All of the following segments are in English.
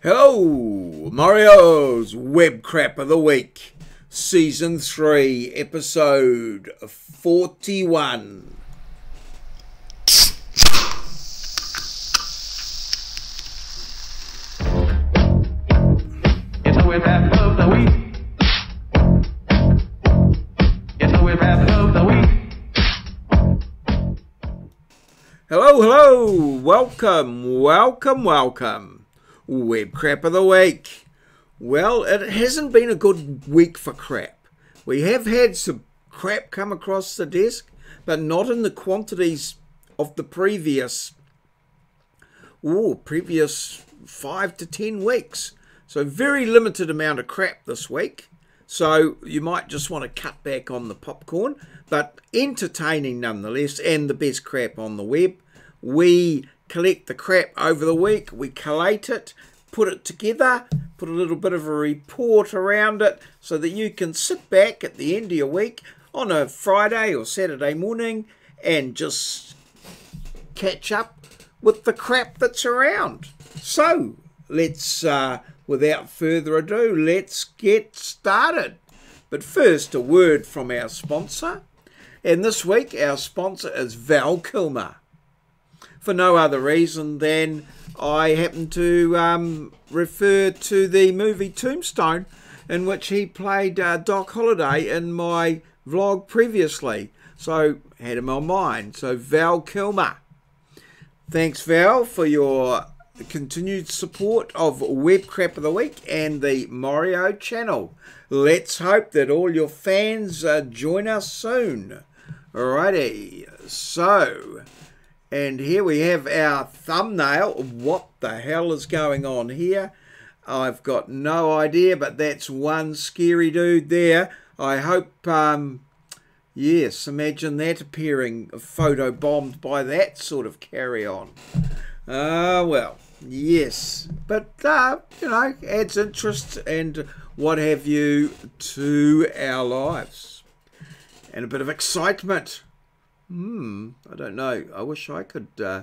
Hello, maurieo's Web Crap of the Week, Season 3, Episode 41. It's a web app of the week. It's a web app of the week. Hello, hello, welcome, welcome, welcome. Web Crap of the Week. Well, it hasn't been a good week for crap. We have had some crap come across the desk, but not in the quantities of the previous oh, previous five to ten weeks. So very limited amount of crap this week. So you might just want to cut back on the popcorn, but entertaining nonetheless, and the best crap on the web. We collect the crap over the week, we collate it, put it together, put a little bit of a report around it so that you can sit back at the end of your week on a Friday or Saturday morning and just catch up with the crap that's around. So let's, uh, without further ado, let's get started. But first, a word from our sponsor. And this week, our sponsor is Val Kilmer. For no other reason than I happen to um, refer to the movie Tombstone, in which he played uh, Doc Holliday in my vlog previously. So, had him on mind. So, Val Kilmer. Thanks, Val, for your continued support of Web Crap of the Week and the maurieo channel. Let's hope that all your fans uh, join us soon. Alrighty, so, and here we have our thumbnail. What the hell is going on here? I've got no idea, but that's one scary dude there. I hope, um, yes, imagine that appearing photo bombed by that sort of carry on. Ah, well, yes, but uh, you know, adds interest and what have you to our lives, and a bit of excitement. Hmm, I don't know. I wish I could uh,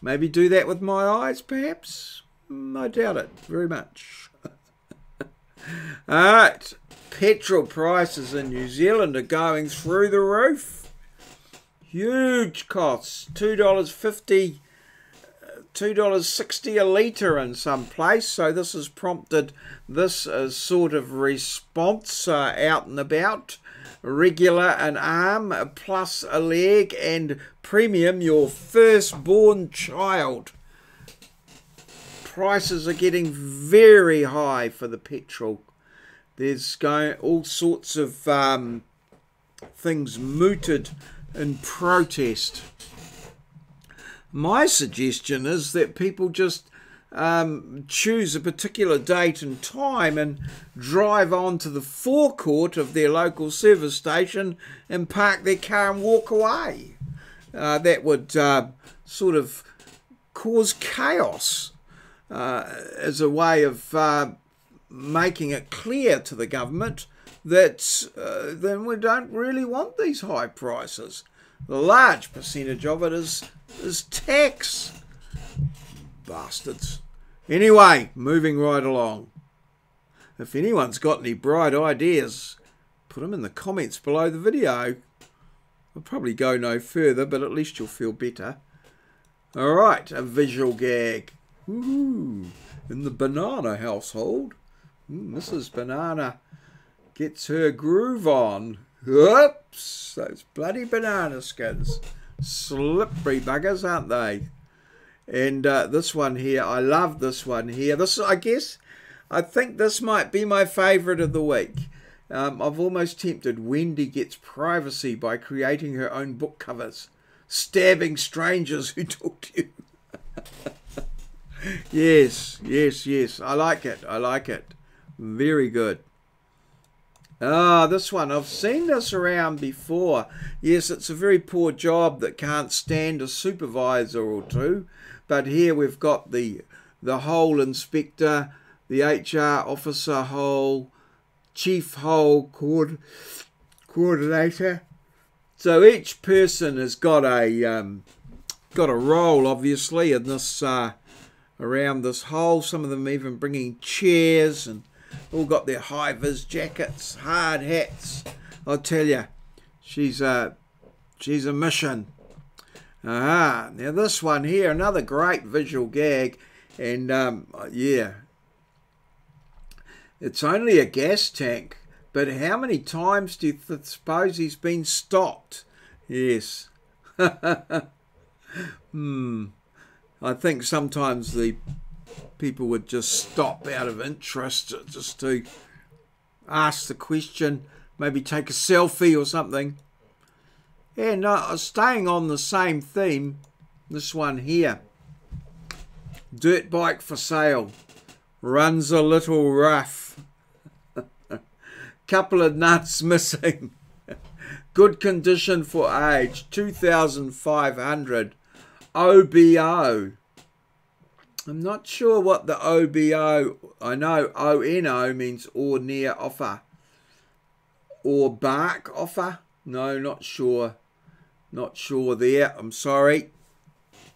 maybe do that with my eyes, perhaps. Hmm, I doubt it very much. All right, petrol prices in New Zealand are going through the roof. Huge costs, two dollars fifty $2.60 a litre in some place. So this has prompted this uh, sort of response uh, out and about. Regular an arm plus a leg and premium your firstborn child. Prices are getting very high for the petrol. There's going all sorts of um, things mooted in protest my suggestion is that people just um, choose a particular date and time and drive on to the forecourt of their local service station and park their car and walk away. Uh, that would uh, sort of cause chaos uh, as a way of uh, making it clear to the government that uh, then we don't really want these high prices. The large percentage of it is is tax. Bastards. Anyway, moving right along. If anyone's got any bright ideas, put them in the comments below the video. I'll probably go no further, but at least you'll feel better. Alright, a visual gag. Ooh, in the banana household, hmm, Mrs. Banana gets her groove on. Oops, those bloody banana skins slippery buggers, aren't they? And uh, this one here, I love this one here. This, I guess, I think this might be my favourite of the week. Um, I've almost tempted Wendy gets privacy by creating her own book covers, stabbing strangers who talk to you. yes, yes, yes. I like it. I like it. Very good. Ah, this one. I've seen this around before. Yes, it's a very poor job that can't stand a supervisor or two. But here we've got the the whole inspector, the HR officer whole, chief whole coord, coordinator. So each person has got a um, got a role, obviously, in this uh, around this hole. Some of them even bringing chairs and all got their high vis jackets, hard hats. I'll tell you, she's a she's a mission. Ah, now this one here, another great visual gag, and um, yeah, it's only a gas tank, but how many times do you suppose he's been stopped? Yes. hmm. I think sometimes the people would just stop out of interest just to ask the question, maybe take a selfie or something. And uh, staying on the same theme, this one here. Dirt bike for sale, runs a little rough, couple of nuts missing, good condition for age, 2500 OBO. I'm not sure what the OBO, I know ONO means or near offer. Or bark offer? No, not sure. Not sure there. I'm sorry.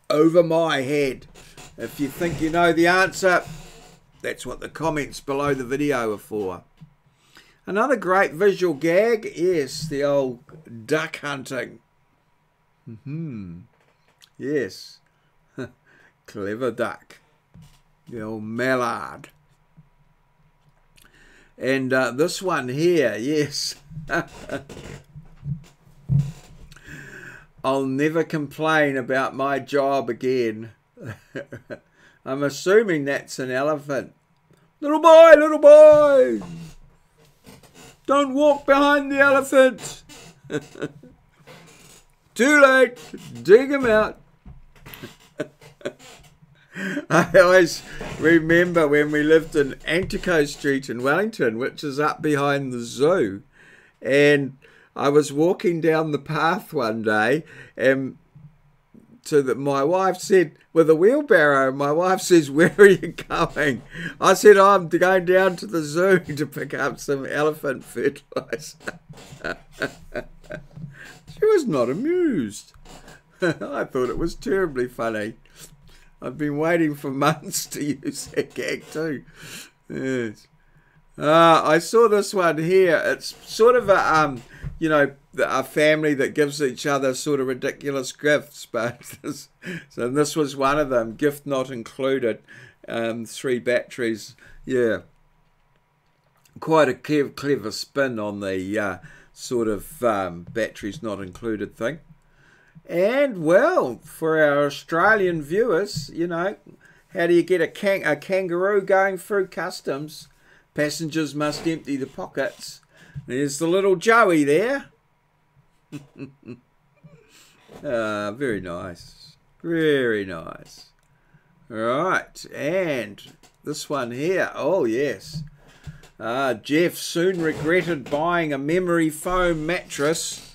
Over my head. If you think you know the answer, that's what the comments below the video are for. Another great visual gag, yes, the old duck hunting. Mm hmm Yes. Clever duck. The old mallard. And uh, this one here, yes. I'll never complain about my job again. I'm assuming that's an elephant. Little boy, little boy! Don't walk behind the elephant! Too late! Dig him out! I always remember when we lived in Antico Street in Wellington, which is up behind the zoo, and I was walking down the path one day, and to that my wife said with a wheelbarrow. My wife says, "Where are you going?" I said, oh, "I'm going down to the zoo to pick up some elephant fertilizer." she was not amused. I thought it was terribly funny. I've been waiting for months to use that gag too. Yes. Uh, I saw this one here. It's sort of a, um, you know, a family that gives each other sort of ridiculous gifts, but this, so this was one of them. Gift not included. Um, three batteries. Yeah. Quite a clever, spin on the uh, sort of um, batteries not included thing. And well, for our Australian viewers, you know, how do you get a, kang- a kangaroo going through customs? Passengers must empty the pockets. There's the little Joey there. ah, very nice. Very nice. Right, and this one here. Oh, yes. Ah, Jeff soon regretted buying a memory foam mattress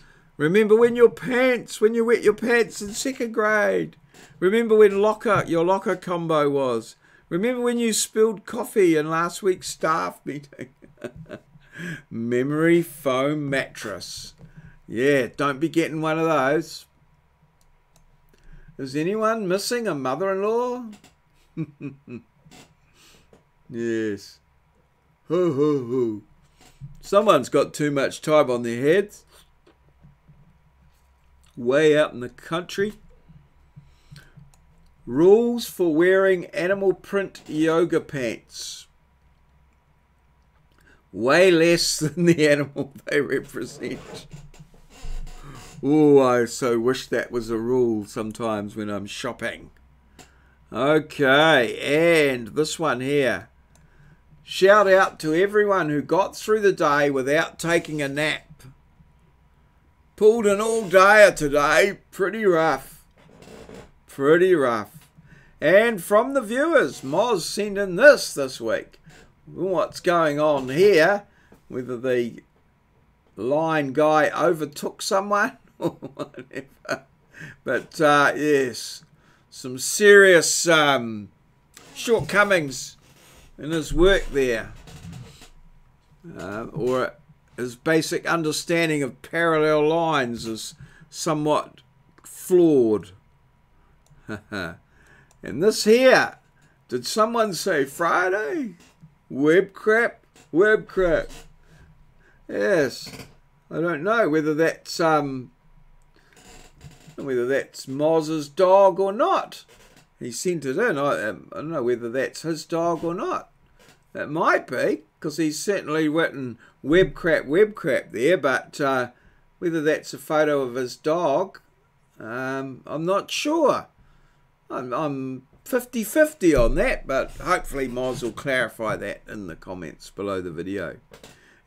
Remember when your pants, when you wet your pants in second grade. Remember when locker, your locker combo was. Remember when you spilled coffee in last week's staff meeting. Memory foam mattress. Yeah, don't be getting one of those. Is anyone missing a mother-in-law? yes. Ho ho ho. Someone's got too much time on their heads way out in the country. Rules for wearing animal print yoga pants. Way less than the animal they represent. Oh, I so wish that was a rule sometimes when I'm shopping. Okay, and this one here. Shout out to everyone who got through the day without taking a nap. Pulled an all dayer today. Pretty rough. Pretty rough. And from the viewers, Moz sent in this this week. What's going on here? Whether the line guy overtook someone or whatever. But uh, yes, some serious um, shortcomings in his work there. Uh, or his basic understanding of parallel lines is somewhat flawed. and this here, Did someone say Friday? Web crap? Web crap. Yes. I don't know whether that's um whether that's Moz's dog or not. He sent it in. I, um, I don't know whether that's his dog or not. It might be, because he's certainly written web crap, web crap there, but uh, whether that's a photo of his dog, um, I'm not sure. I'm, I'm 50-50 on that, but hopefully Moz will clarify that in the comments below the video.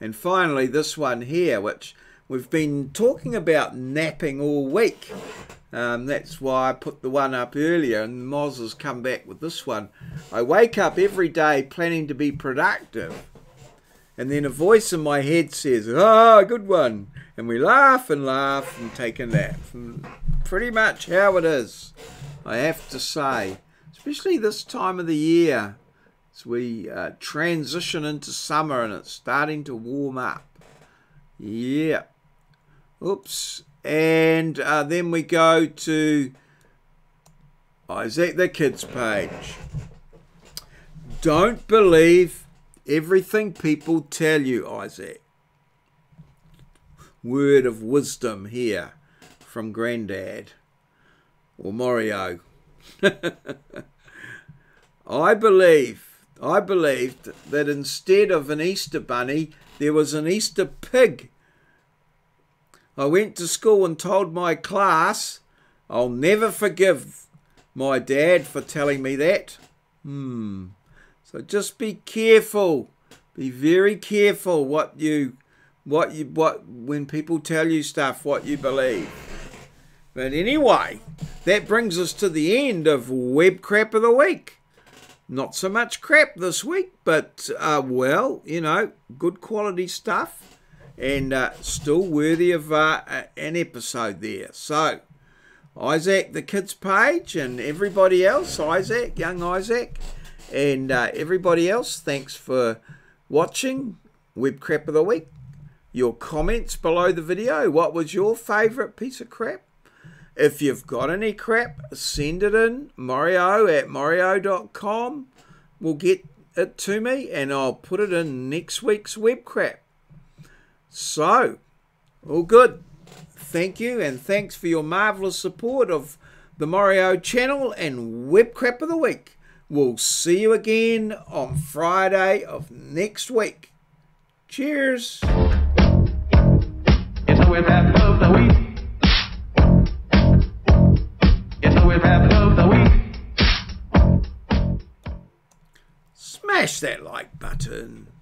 And finally, this one here, which we've been talking about napping all week. Um, that's why I put the one up earlier, and Moz has come back with this one. I wake up every day planning to be productive, and then a voice in my head says, Ah, oh, good one. And we laugh and laugh and take a nap. And pretty much how it is, I have to say especially this time of the year as we uh, transition into summer and it's starting to warm up. Yeah. Oops. And uh, then we go to Isaac the Kids page. Don't believe everything people tell you, Isaac. Word of wisdom here from Grandad or maurieo. I believe, I believed that instead of an Easter bunny, there was an Easter pig. I went to school and told my class, I'll never forgive my dad for telling me that. Hmm. So just be careful. Be very careful what you, what you, what when people tell you stuff, what you believe. But anyway, that brings us to the end of Web Crap of the Week. Not so much crap this week, but uh, well, you know, good quality stuff and uh, still worthy of uh, an episode there. So, Isaac, the kids page, and everybody else, Isaac, young Isaac, and uh, everybody else, thanks for watching Web Crap of the Week. Your comments below the video. What was your favourite piece of crap? If you've got any crap, send it in. maurieo at mario.com will get it to me and I'll put it in next week's web crap. So, all good. Thank you and thanks for your marvellous support of the maurieo channel and web crap of the week. We'll see you again on Friday of next week. Cheers. It's a web app of the week. Smash that like button.